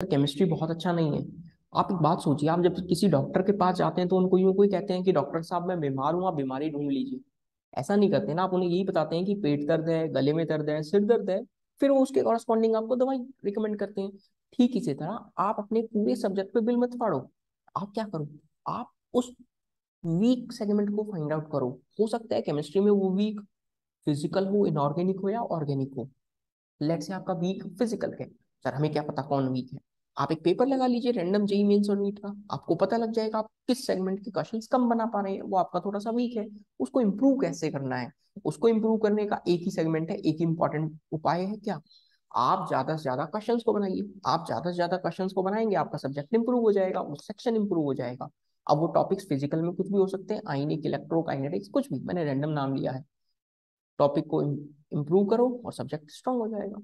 Chemistry बहुत अच्छा नहीं है। आप एक बात सोचिए, आप जब किसी डॉक्टर के पास जाते हैं तो उनको यूँ कोई कहते हैं कि, डॉक्टर साहब, मैं बीमार हूँ, आप बीमारी ढूंढ लीजिए। ऐसा नहीं करते ना, आप उन्हें यही बताते हैं कि पेट दर्द है, गले में दर्द है, सिर दर्द है, फिर वो उसके कॉरस्पॉन्डिंग आपको दवाई रिकमेंड करते हैं। ठीक इसी तरह आप अपने पूरे सब्जेक्ट पे बिल मत फाड़ो। आप क्या करो? आप उस वीक सेगमेंट को फाइंड आउट करो। हो सकता है केमिस्ट्री में वो वीक फ़िज़िकल हो इनऑर्गेनिक हो या ऑर्गेनिक हो। लेट से आपका वीक फ़िज़िकल है। सर, हमें क्या पता कौन वीक है? आप एक पेपर लगा लीजिए रैंडम जेई मेंस और नीट का। आपको पता लग जाएगा आप किस सेगमेंट के क्वेश्चंस कम बना पा रहे हैं। वो आपका थोड़ा सा वीक है। उसको इम्प्रूव कैसे करना है? उसको इम्प्रूव करने का एक ही सेगमेंट है, एक ही इंपॉर्टेंट उपाय है क्या? आप ज़्यादा से ज़्यादा क्वेश्चंस को बनाइए। आप ज़्यादा से ज़्यादा क्वेश्चंस को बनाएँगे, आपका सब्जेक्ट इंप्रूव हो जाएगा, वो सेक्शन इंप्रूव हो जाएगा। अब वो टॉपिक्स फ़िज़िकल में कुछ भी हो सकते हैं आइनिक इलेक्ट्रोकाइनेटिक्स कुछ भी। मैंने रैंडम नाम लिया है। टॉपिक को इम्प्रूव करो और सब्जेक्ट स्ट्रॉन्ग हो जाएगा।